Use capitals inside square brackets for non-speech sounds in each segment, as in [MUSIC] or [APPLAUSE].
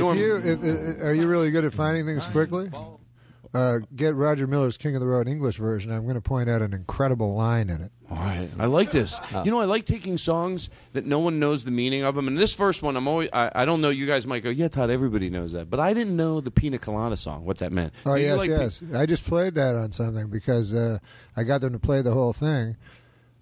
If you, if, if, are you really good at finding things quickly? Uh, get Roger Miller's King of the Road English version. I'm going to point out an incredible line in it. All right, I like this. Oh. You know, I like taking songs that no one knows the meaning of them. And this first one, I'm always, I, I don't know. You guys might go, yeah, Todd, everybody knows that, but I didn't know the Pina Colada song, what that meant. Oh Do you yes, like yes. I just played that on something because uh, I got them to play the whole thing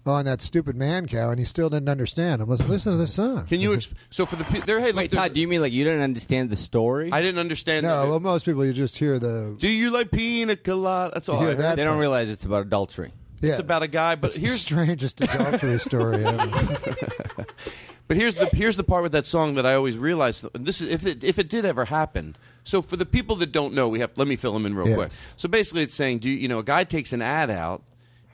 on that stupid Mancow, and he still didn't understand. I'm listen, listen to this song. Can you? Exp- so for the pe- there, hey, look, Wait, there's- Todd, do you mean like you didn't understand the story? I didn't understand. No, that. well, most people you just hear the. Do you like Pina Colada? That's all. You I hear heard. that they don't part. realize it's about adultery. Yeah, It's about a guy, but it's the here's strangest adultery story ever. [LAUGHS] But here's the here's the part with that song that I always realized. This is if it if it did ever happen. So for the people that don't know, we have let me fill them in real Yes. quick. So basically, it's saying, do you, you know a guy takes an ad out,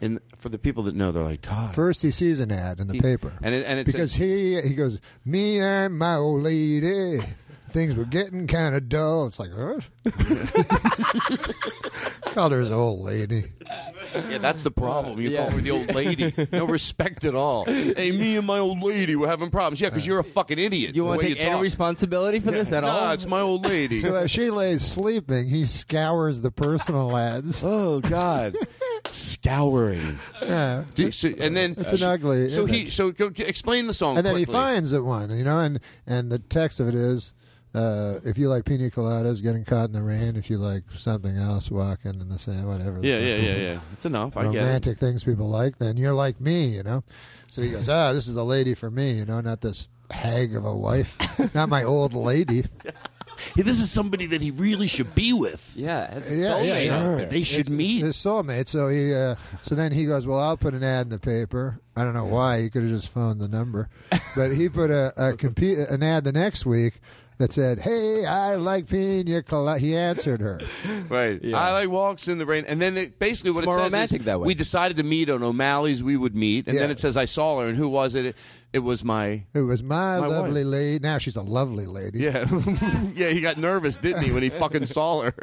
and for the people that know, they're like Todd. First, he sees an ad in the He- paper, and it, and it because says, he he goes, "Me and my old lady, things were getting kind of dull." It's like, huh? [LAUGHS] Called her his old lady. yeah, that's the problem. You Yeah. call her the old lady, [LAUGHS] no respect at all. Hey, me and my old lady were having problems. Yeah, because you're a fucking idiot. You want to take any responsibility for this at Nah, all? it's my old lady. So as she lays sleeping, he scours the personal ads. oh God, [LAUGHS] scouring. Yeah. Do- so- and then It's an ugly So he so go, explain the song. and then he finds it one, you know, and and the text of it is, uh, if you like pina coladas, getting caught in the rain. If you like something else, walking in the sand, whatever. Yeah, yeah, yeah, yeah. It's enough. I get it. Romantic things people like, then you're like me, you know. So he goes, ah, this is the lady for me, you know, not this hag of a wife, [LAUGHS] not my old lady. [LAUGHS] Hey, this is somebody that he really should be with. yeah, it's Yeah, soulmate yeah, out sure. there. They should It's- meet. His soulmate. So he, uh, so then he goes, well, I'll put an ad in the paper. I don't know why. He could have just phoned the number, but he put a, a compu- an ad the next week that said, "Hey, I like pina colada." He answered her. [LAUGHS] Right. Yeah. I like walks in the rain. And then it, basically what It's it more says romantic is that way. we decided to meet on O'Malley's. We would meet. And then it says I saw her. And who was it? It, it was my. It was my, My lovely wife. lady. Now she's a lovely lady. Yeah. [LAUGHS] yeah, he got nervous, didn't he, when he [LAUGHS] fucking saw her?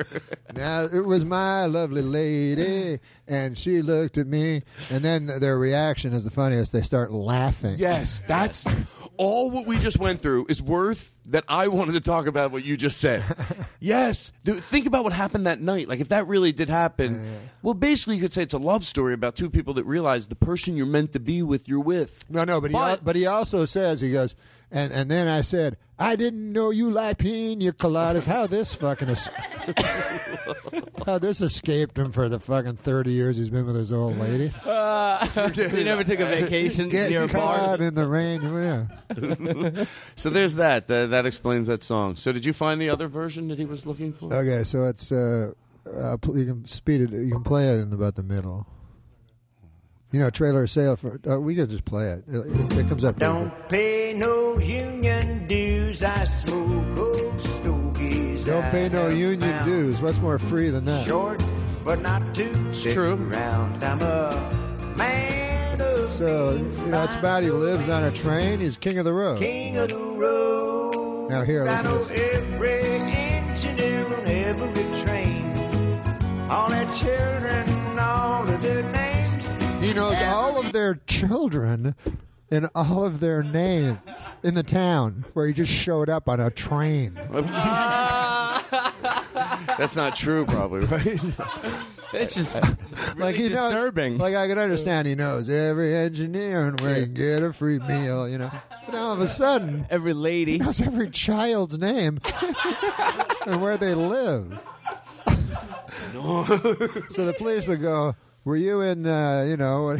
Now it was my lovely lady, and she looked at me, and then their reaction is the funniest. They start laughing. yes, that's all what we just went through is worth that I wanted to talk about what you just said. [LAUGHS] yes. Dude, think about what happened that night. Like, if that really did happen, well, basically, you could say it's a love story about two people that realize the person you're meant to be with, you're with. No, no, but he But- al- but he also says he goes, and and then I said, I didn't know you like pina coladas. How this fucking es- [LAUGHS] how this escaped him for the fucking thirty years he's been with his old lady. [LAUGHS] [LAUGHS] you never took a vacation near Getting a bar. caught in the rain. Yeah. So there's that. That, that explains that song. So did you find the other version that he was looking for? Okay, so it's uh, uh, pl- you can speed it. You can play it in about the middle. You know, trailer sale for. Uh, we could just play it. It, it, it comes up. Don't pay no union dues. I smoke old stogies. Don't pay no union found dues. What's more free than that? Short, but not too It's true. Around. I'm a man of So you know, it's about he lives on a train. He's king of the road. king of the road. Now here, listen to this. every engineer on every train. All their children, all of their names. He knows all of their children and all of their names in the town where he just showed up on a train. [LAUGHS] That's not true, probably, right? [LAUGHS] It's just like he knows, disturbing. Like I can understand, he knows every engineer and where you can get a free meal. You know, but all of a sudden, every lady. he knows every child's name [LAUGHS] and where they live. so the police would go, "Were you in? Uh, you know,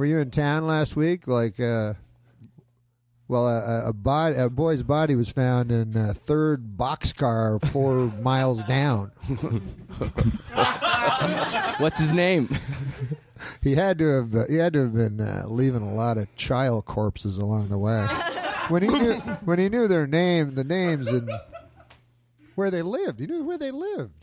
were you in town last week? Like, uh, well, a, a, body, a boy's body was found in a third boxcar four [LAUGHS] miles down. [LAUGHS] What's his name? [LAUGHS] He had to have. He had to have been uh, leaving a lot of child corpses along the way. When he knew, when he knew their name, the names and where they lived, he knew where they lived.